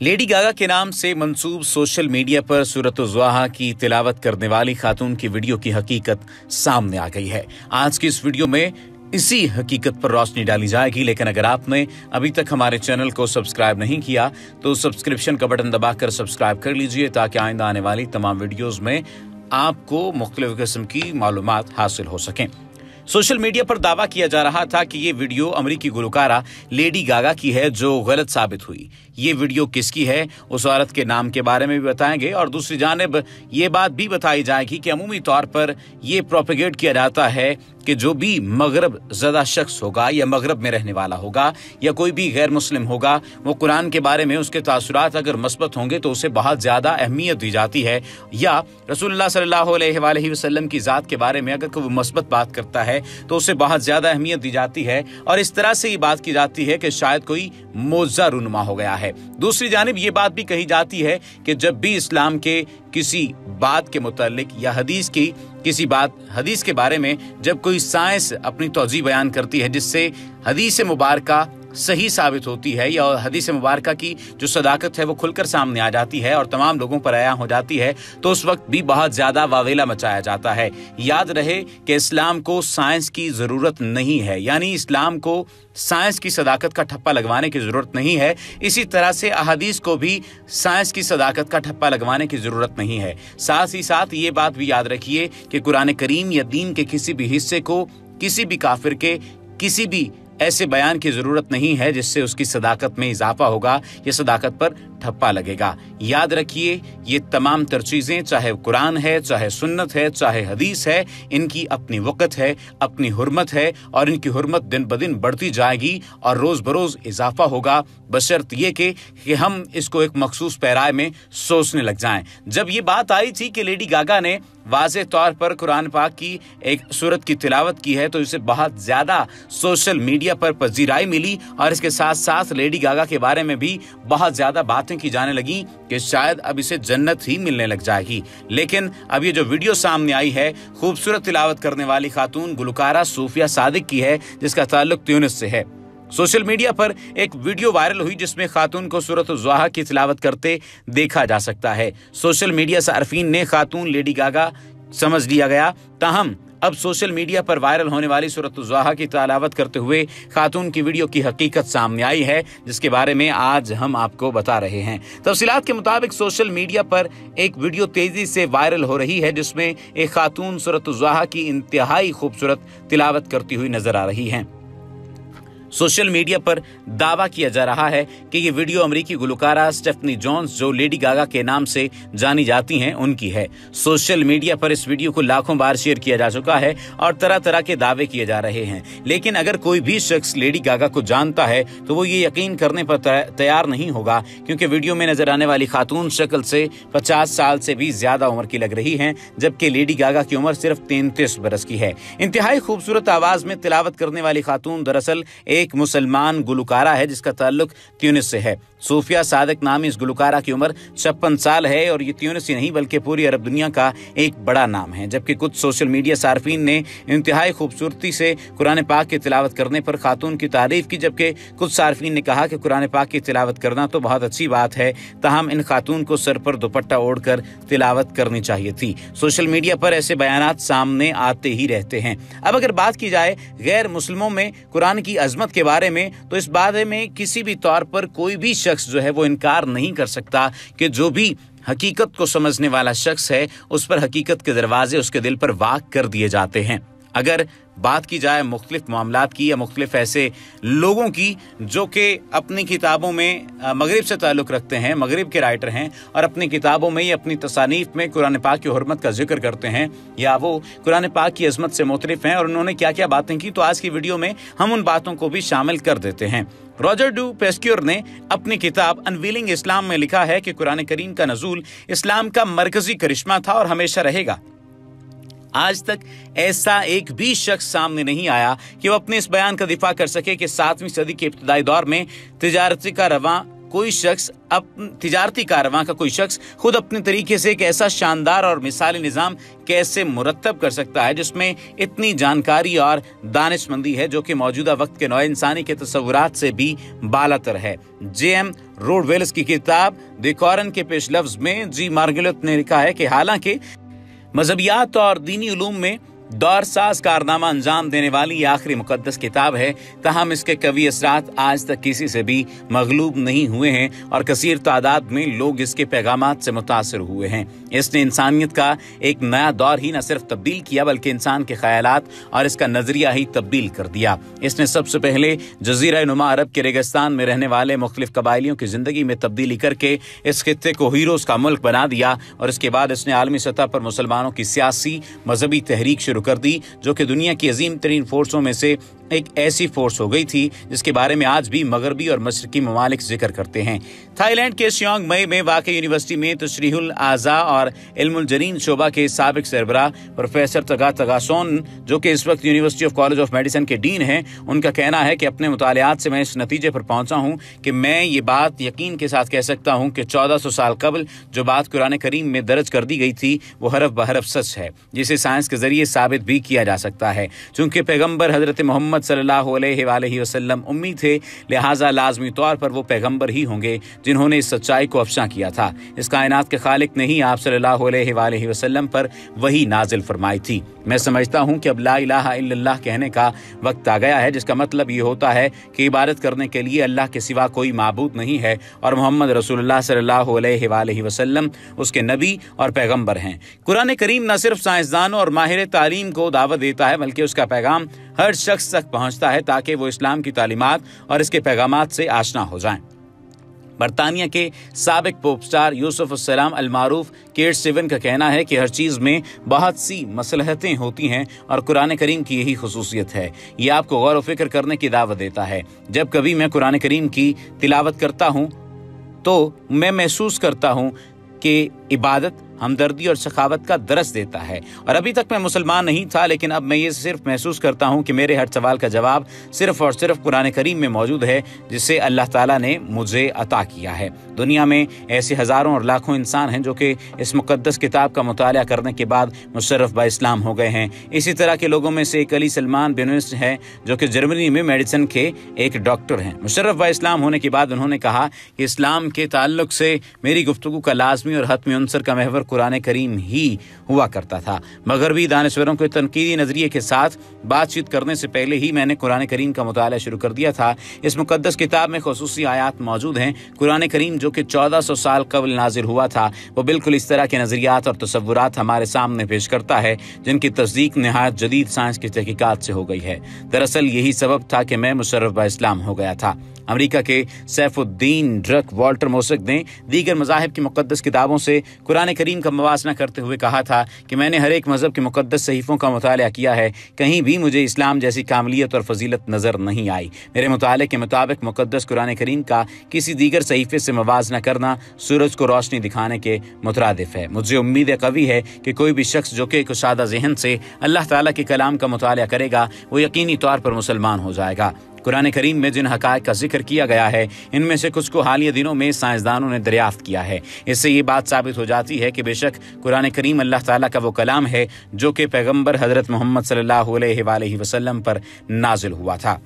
Lady Gaga کے نام سے منسوب سوشل میڈیا پر صورت الزواہا کی تلاوت کرنے والی خاتون کی ویڈیو کی حقیقت سامنے آ گئی ہے۔ آج کی اس ویڈیو میں اسی حقیقت پر روشنی ڈالی جائے گی، لیکن اگر آپ نے ابھی تک ہمارے چینل کو سبسکرائب نہیں کیا، تو سبسکرپشن کا بٹن دبا کر سبسکرائب کر لیجیے تاکہ آئندہ آنے والی تمام ویڈیوز میں آپ کو مختلف قسم کی معلومات حاصل ہو سکیں۔ سوشل میڈیا پر دعویٰ کیا جا رہا تھا کہ یہ ویڈیو امریکی گلوکارہ لیڈی گاگا کی ہے جو غلط ثابت ہوئی۔ یہ ویڈیو کس کی ہے؟ اس عورت کے نام کے بارے میں بھی بتائیں گے اور دوسری جانب یہ بات بھی بتائی جائے گی کہ عمومی طور پر یہ پروپیگیٹ کیا جاتا ہے کہ جو بھی مغرب زدہ شخص ہوگا یا مغرب میں رہنے والا ہوگا یا کوئی بھی غیر مسلم ہوگا، وہ قرآن کے بارے میں اس کے تاثرات اگر مثبت ہوں گے تو اسے بہت زیادہ اہمیت دی جاتی ہے۔ یا رسول اللہ صلی اللہ علیہ وآلہ وسلم کی ذات کے بارے میں اگر کوئی مثبت بات کرتا ہے تو اسے بہت زیادہ اہمیت دی جاتی ہے۔ اور اس طرح سے یہ بات کی جاتی ہے کہ شاید کوئی موزہ رونما ہو گیا ہے۔ دوسری جانب یہ بات بھی کہی جاتی ہے کہ جب بھی اسلام کے کسی بات کے متعلق یا حدیث کی کسی بات، حدیث کے بارے میں جب کوئی سائنس اپنی توضیح بیان کرتی ہے، جس سے حدیث مبارکہ صحیح ثابت ہوتی ہے یا حدیث مبارکہ کی جو صداقت ہے وہ کھل کر سامنے آ جاتی ہے اور تمام لوگوں پر عیاں ہو جاتی ہے، تو اس وقت بھی بہت زیادہ واویلا مچایا جاتا ہے۔ یاد رہے کہ اسلام کو سائنس کی ضرورت نہیں ہے یعنی اسلام کو سائنس کی صداقت کا ٹھپا لگوانے کی ضرورت نہیں ہے۔ اسی طرح سے احادیث کو بھی سائنس کی صداقت کا ٹھپا لگوانے کی ضرورت نہیں ہے۔ ساتھ ہی ساتھ یہ بات بھی یاد رکھیے کہ قرآن کریم یا دین کے کسی بھی حصے کو کسی بھی کافر کے کسی بھی ایسے بیان کی ضرورت نہیں ہے جس سے اس کی صداقت میں اضافہ ہوگا یا صداقت پر ٹھپا لگے گا۔ یاد رکھیے، یہ تمام تر چیزیں چاہے قرآن ہے، چاہے سنت ہے، چاہے حدیث ہے، ان کی اپنی وقت ہے، اپنی حرمت ہے اور ان کی حرمت دن بدن بڑھتی جائے گی اور روز بروز اضافہ ہوگا۔ بشرط یہ کہ کہ ہم اس کو ایک مخصوص پیرائے میں سوچنے لگ جائیں۔ جب یہ بات آئی تھی کہ لیڈی گاگا نے واضح طور پر قرآن پاک کی ایک صورت کی تلاوت کی ہے تو اسے بہت زیادہ سوشل میڈیا پر پذیرائی ملی اور اس کے ساتھ ساتھ لیڈی گاگا کے بارے میں بھی بہت زیادہ باتیں کی جانے لگی کہ شاید اب اسے جنت ہی ملنے لگ جائے گی۔ لیکن اب یہ جو ویڈیو سامنے آئی ہے، خوبصورت تلاوت کرنے والی خاتون گلوکارہ صوفیہ صادق کی ہے، جس کا تعلق تیونس سے ہے۔ سوشل میڈیا پر ایک ویڈیو وائرل ہوئی جس میں خاتون کو صورت الزواہ کی تلاوت کرتے دیکھا جا سکتا ہے۔ سوشل میڈیا صارفین نے خاتون لیڈی گاگا سمجھ لیا گیا۔ تاہم، اب سوشل میڈیا پر وائرل ہونے والی صورت الزواہ کی تلاوت کرتے ہوئے خاتون کی ویڈیو کی حقیقت سامنے آئی ہے، جس کے بارے میں آج ہم آپ کو بتا رہے ہیں۔ تفصیلات کے مطابق سوشل میڈیا پر ایک ویڈیو تیزی سے وائرل ہو رہی ہے، جس میں ایک خاتون صورت الزواہ کی انتہائی خوبصورت تلاوت کرتی ہوئی نظر آ رہی ہیں سوشل میڈیا پر دعویٰ کیا جا رہا ہے کہ یہ ویڈیو امریکی گلوکارہ سٹیفنی جونز، جو لیڈی گاگا کے نام سے جانی جاتی ہیں، ان کی ہے۔ سوشل میڈیا پر اس ویڈیو کو لاکھوں بار شیئر کیا جا چکا ہے اور طرح طرح کے دعوے کیے جا رہے ہیں۔ لیکن اگر کوئی بھی شخص لیڈی گاگا کو جانتا ہے، تو وہ یہ یقین کرنے پر تیار نہیں ہوگا، کیونکہ ویڈیو میں نظر آنے والی خاتون شکل سے پچاس سال سے بھی زیادہ عمر کی لگ رہی ہیں، جبکہ لیڈی گاگا کی عمر صرف تینتیس برس کی ہے۔ انتہائی خوبصورت آواز میں تلاوت کرنے والی خاتون دراصل ایک ایک مسلمان گلوکارہ ہے جس کا تعلق تیونس سے ہے۔ صوفیہ صادق نامی اس گلوکارہ کی عمر چھپن سال ہے اور یہ تیونس ہی نہیں بلکہ پوری عرب دنیا کا ایک بڑا نام ہے۔ جبکہ کچھ سوشل میڈیا صارفین نے انتہائی خوبصورتی سے قرآن پاک کی تلاوت کرنے پر خاتون کی تعریف کی، جبکہ کچھ صارفین نے کہا کہ قرآن پاک کی تلاوت کرنا تو بہت اچھی بات ہے، تاہم ان خاتون کو سر پر دوپٹہ اوڑھ کر تلاوت کرنی چاہیے تھی۔ سوشل میڈیا پر ایسے بیانات سامنے آتے ہی رہتے ہیں۔ اب اگر بات کی جائے غیر مسلموں میں قرآن کی عظمت کے بارے میں، تو اس بارے میں کسی بھی طور پر کوئی بھی شخص جو ہے وہ انکار نہیں کر سکتا کہ جو بھی حقیقت کو سمجھنے والا شخص ہے، اس پر حقیقت کے دروازے اس کے دل پر واق کر دیے جاتے ہیں۔ اگر بات کی جائے مختلف معاملات کی یا مختلف ایسے لوگوں کی جو کہ اپنی کتابوں میں مغرب سے تعلق رکھتے ہیں، مغرب کے رائٹر ہیں اور اپنی کتابوں میں یا اپنی تصانیف میں قرآن پاک کی حرمت کا ذکر کرتے ہیں یا وہ قرآن پاک کی عظمت سے مختلف ہیں اور انہوں نے کیا کیا باتیں کی تو آج کی ویڈیو میں ہم ان باتوں کو بھی شامل کر دیتے ہیں۔ روجر ڈو پیسکیور نے اپنی کتاب انویلنگ اسلام میں لکھا ہے کہ قرآن کریم کا نزول اسلام کا مرکزی کرشمہ تھا اور ہمیشہ رہے گا۔ آج تک ایسا ایک بھی شخص سامنے نہیں آیا کہ وہ اپنے اس بیان کا دفاع کر سکے کہ ساتویں صدی کے ابتدائی دور میں تجارتی کا رواں کوئی شخص تجارتی کارواں کا کوئی شخص خود اپنے طریقے سے ایک ایسا شاندار اور مثالی نظام کیسے مرتب کر سکتا ہے جس میں اتنی جانکاری اور دانش مندی ہے جو کہ موجودہ وقت کے نوع انسانی کے تصورات سے بھی بالا تر ہے۔ جے ایم روڈ ویلس کی کتاب دی کورن کے پیش لفظ میں جی مارگلت نے لکھا ہے کہ حالانکہ مذہبیات اور دینی علوم میں دور ساز کارنامہ انجام دینے والی یہ آخری مقدس کتاب ہے۔ تاہم اس کے قوی اثرات آج تک کسی سے بھی مغلوب نہیں ہوئے ہیں اور کثیر تعداد میں لوگ اس کے پیغامات سے متاثر ہوئے ہیں۔ اس نے انسانیت کا ایک نیا دور ہی نہ صرف تبدیل کیا بلکہ انسان کے خیالات اور اس کا نظریہ ہی تبدیل کر دیا۔ اس نے سب سے پہلے جزیرہ نما عرب کے ریگستان میں رہنے والے مختلف قبائلیوں کی زندگی میں تبدیلی کر کے اس خطے کو ہیروز کا ملک بنا دیا اور اس کے بعد اس نے عالمی سطح پر مسلمانوں کی سیاسی مذہبی تحریک شروع کر دی، جو کہ دنیا کی عظیم ترین فورسوں میں سے ایک ایسی فورس ہو گئی تھی جس کے بارے میں آج بھی مغربی اور مشرقی ممالک ذکر کرتے ہیں۔ تھائی لینڈ کے شیونگ مئی میں واقع یونیورسٹی میں تشریح الاعضاء اور علم الجرین شعبہ کے سابق سربراہ پروفیسر تگا تگاسون، جو کہ اس وقت university of college of medicine کے ڈین ہیں، ان کا کہنا ہے کہ اپنے مطالعات سے میں اس نتیجے پر پہنچا ہوں کہ میں یہ بات یقین کے ساتھ کہہ سکتا ہوں کہ چودہ سو سال قبل جو بات قرآن کریم میں درج کر دی گئی تھی، وہ حرف بحرف سچ ہے، جسے سائنس کے ذریعے ثابت بھی کیا جا سکتا ہے۔ چونکہ پیغمبر حضرت محمد محمد صلی اللہ علیہ وآلہ وسلم امی تھے لہٰذا لازمی طور پر وہ پیغمبر ہی ہوں گے جنہوں نے اس سچائی کو افشاں کیا تھا۔ اس کائنات کے خالق نے ہی آپ صلی اللہ علیہ وآلہ وسلم پر وہی نازل فرمائی تھی۔ میں سمجھتا ہوں کہ اب لا الہ الا اللہ کہنے کا وقت آ گیا ہے، جس کا مطلب یہ ہوتا ہے کہ عبادت کرنے کے لیے اللہ کے سوا کوئی معبود نہیں ہے اور محمد رسول اللہ صلی اللہ علیہ وآلہ وسلم اس کے نبی اور پیغمبر ہیں۔ قرآن کریم نہ صرف سائنسدانوں اور ماہر تعلیم کو دعوت دیتا ہے، بلکہ اس کا پیغام ہر شخص تک پہنچتا ہے تاکہ وہ اسلام کی تعلیمات اور اس کے پیغامات سے آشنا ہو جائیں۔ برطانیہ کے سابق پوپ سٹار یوسف السلام المعروف کیٹ سیون کا کہنا ہے کہ ہر چیز میں بہت سی مسلحتیں ہوتی ہیں اور قرآن کریم کی یہی خصوصیت ہے۔ یہ آپ کو غور و فکر کرنے کی دعوت دیتا ہے۔ جب کبھی میں قرآن کریم کی تلاوت کرتا ہوں تو میں محسوس کرتا ہوں کہ عبادت ہمدردی اور سخاوت کا درس دیتا ہے۔ اور ابھی تک میں مسلمان نہیں تھا، لیکن اب میں یہ صرف محسوس کرتا ہوں کہ میرے ہر سوال کا جواب صرف اور صرف قرآن کریم میں موجود ہے جسے اللہ تعالیٰ نے مجھے عطا کیا ہے۔ دنیا میں ایسے ہزاروں اور لاکھوں انسان ہیں جو کہ اس مقدس کتاب کا مطالعہ کرنے کے بعد مشرف با اسلام ہو گئے ہیں۔ اسی طرح کے لوگوں میں سے ایک علی سلمان بینوس ہے جو کہ جرمنی میں میڈیسن کے ایک ڈاکٹر ہیں۔ مشرف با اسلام ہونے کے بعد انہوں نے کہا کہ اسلام کے تعلق سے میری گفتگو کا لازمی اور حتمی عنصر کا محور قرآن کریم ہی ہوا کرتا تھا۔ مغربی دانشوروں کے تنقیدی نظریے کے ساتھ بات چیت کرنے سے پہلے ہی میں نے قرآن کریم کا مطالعہ شروع کر دیا تھا۔ اس مقدس کتاب میں خصوصی آیات موجود ہیں۔ قرآن کریم جو کہ چودہ سو سال قبل نازل ہوا تھا، وہ بالکل اس طرح کے نظریات اور تصورات ہمارے سامنے پیش کرتا ہے، جن کی تصدیق نہایت جدید سائنس کی تحقیقات سے ہو گئی ہے۔ دراصل یہی سبب تھا کہ میں مشرف با اسلام ہو گیا تھا۔ امریکہ کے سیف الدین ڈرک والٹر موسک نے دیگر مذاہب کی مقدس کتابوں سے قرآن کریم کا موازنہ کرتے ہوئے کہا تھا کہ میں نے ہر ایک مذہب کے مقدس صحیفوں کا مطالعہ کیا ہے، کہیں بھی مجھے اسلام جیسی کاملیت اور فضیلت نظر نہیں آئی۔ میرے مطالعے کے مطابق مقدس قرآن کریم کا کسی دیگر صحیفے سے موازنہ کرنا سورج کو روشنی دکھانے کے مترادف ہے۔ مجھے امید قوی ہے کہ کوئی بھی شخص جو کہ کشادہ ذہن سے اللہ تعالیٰ کے کلام کا مطالعہ کرے گا، وہ یقینی طور پر مسلمان ہو جائے گا۔ قرآن کریم میں جن حقائق کا ذکر کیا گیا ہے، ان میں سے کچھ کو حالیہ دنوں میں سائنسدانوں نے دریافت کیا ہے۔ اس سے یہ بات ثابت ہو جاتی ہے کہ بے شک قرآن کریم اللہ تعالیٰ کا وہ کلام ہے جو کہ پیغمبر حضرت محمد صلی اللہ علیہ وآلہ وسلم پر نازل ہوا تھا۔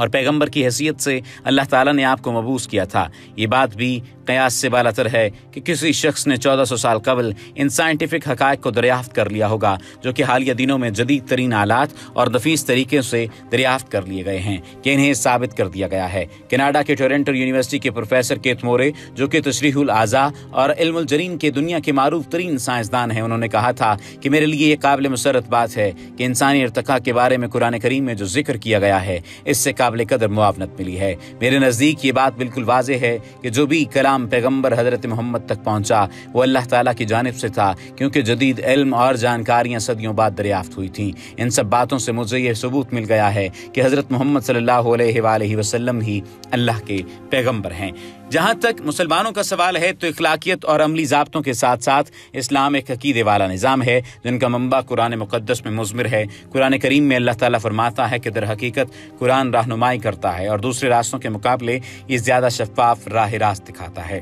اور پیغمبر کی حیثیت سے اللہ تعالیٰ نے آپ کو مبوس کیا تھا۔ یہ بات بھی قیاس سے بالاتر ہے کہ کسی شخص نے چودہ سو سال قبل ان سائنٹیفک حقائق کو دریافت کر لیا ہوگا، جو کہ حالیہ دنوں میں جدید ترین آلات اور نفیس طریقے سے دریافت کر لیے گئے ہیں، کہ انہیں ثابت کر دیا گیا ہے۔ کینیڈا کے ٹورنٹو یونیورسٹی کے پروفیسر کیت مورے، جو کہ تشریح الاعضاء اور علم الجرین کے دنیا کے معروف ترین سائنسدان ہیں، انہوں نے کہا تھا کہ میرے لیے یہ قابل مسرت بات ہے کہ انسانی ارتقاء کے بارے میں قرآن کریم میں جو ذکر کیا گیا ہے، اس سے قابل قابل قدر معاونت ملی ہے۔ میرے نزدیک یہ بات بالکل واضح ہے کہ جو بھی کلام پیغمبر حضرت محمد تک پہنچا، وہ اللہ تعالیٰ کی جانب سے تھا، کیونکہ جدید علم اور جانکاریاں صدیوں بعد دریافت ہوئی تھیں۔ ان سب باتوں سے مجھے یہ ثبوت مل گیا ہے کہ حضرت محمد صلی اللہ علیہ وآلہ وسلم ہی اللہ کے پیغمبر ہیں۔ جہاں تک مسلمانوں کا سوال ہے تو اخلاقیت اور عملی ضابطوں کے ساتھ ساتھ اسلام ایک عقیدے والا نظام ہے، جن کا منبع قرآن مقدس میں مضمر ہے۔ قرآن کریم میں اللہ تعالیٰ فرماتا ہے کہ در حقیقت قرآن راہ رہنمائی کرتا ہے اور دوسرے راستوں کے مقابلے یہ زیادہ شفاف راہ راست دکھاتا ہے۔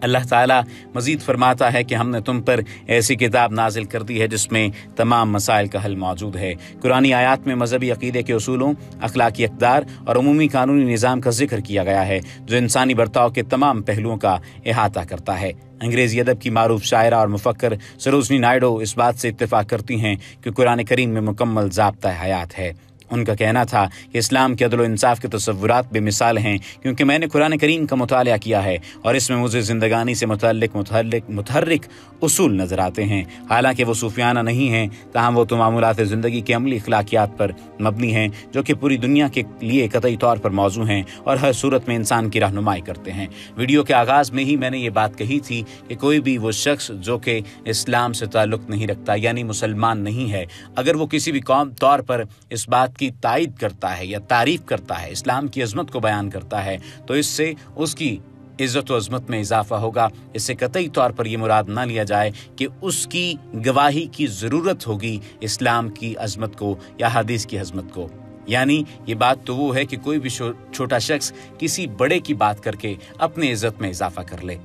اللہ تعالیٰ مزید فرماتا ہے کہ ہم نے تم پر ایسی کتاب نازل کر دی ہے جس میں تمام مسائل کا حل موجود ہے۔ قرآن آیات میں مذہبی عقیدے کے اصولوں، اخلاقی اقدار اور عمومی قانونی نظام کا ذکر کیا گیا ہے، جو انسانی برتاؤ کے تمام پہلوؤں کا احاطہ کرتا ہے۔ انگریزی ادب کی معروف شاعرہ اور مفکر سروزنی نائڈو اس بات سے اتفاق کرتی ہیں کہ قرآن کریم میں مکمل ضابطہ حیات ہے۔ ان کا کہنا تھا کہ اسلام کے عدل و انصاف کے تصورات بے مثال ہیں، کیونکہ میں نے قرآن کریم کا مطالعہ کیا ہے اور اس میں مجھے زندگانی سے متعلق متعلق متحرک اصول نظر آتے ہیں۔ حالانکہ وہ صوفیانہ نہیں ہیں، تاہم وہ تو معمولات زندگی کے عملی اخلاقیات پر مبنی ہیں، جو کہ پوری دنیا کے لیے قطعی طور پر موضوع ہیں اور ہر صورت میں انسان کی رہنمائی کرتے ہیں۔ ویڈیو کے آغاز میں ہی میں نے یہ بات کہی تھی کہ کوئی بھی وہ شخص جو کہ اسلام سے تعلق نہیں رکھتا یعنی مسلمان نہیں ہے، اگر وہ کسی بھی قوم طور پر اس بات کی تائید کرتا ہے یا تعریف کرتا ہے، اسلام کی عظمت کو بیان کرتا ہے، تو اس سے اس کی عزت و عظمت میں اضافہ ہوگا۔ اس سے قطعی طور پر یہ مراد نہ لیا جائے کہ اس کی گواہی کی ضرورت ہوگی اسلام کی عظمت کو یا حدیث کی عظمت کو۔ یعنی یہ بات تو وہ ہے کہ کوئی بھی چھوٹا شخص کسی بڑے کی بات کر کے اپنے عزت میں اضافہ کر لے۔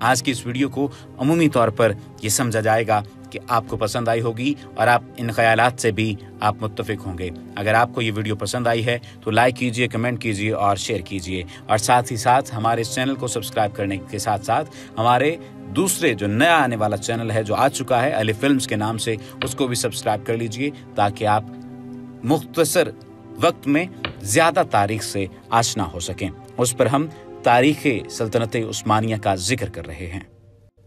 آج کی اس ویڈیو کو عمومی طور پر یہ سمجھا جائے گا کہ آپ کو پسند آئی ہوگی اور آپ ان خیالات سے بھی آپ متفق ہوں گے۔ اگر آپ کو یہ ویڈیو پسند آئی ہے تو لائک کیجیے، کمنٹ کیجیے اور شیئر کیجیے۔ اور ساتھ ہی ساتھ ہمارے اس چینل کو سبسکرائب کرنے کے ساتھ ساتھ ہمارے دوسرے جو نیا آنے والا چینل ہے جو آ چکا ہے علی فلمز کے نام سے، اس کو بھی سبسکرائب کر لیجیے تاکہ آپ مختصر وقت میں زیادہ تاریخ سے آشنا ہو سکیں۔ اس پر ہم تاریخ سلطنت عثمانیہ کا ذکر کر رہے ہیں۔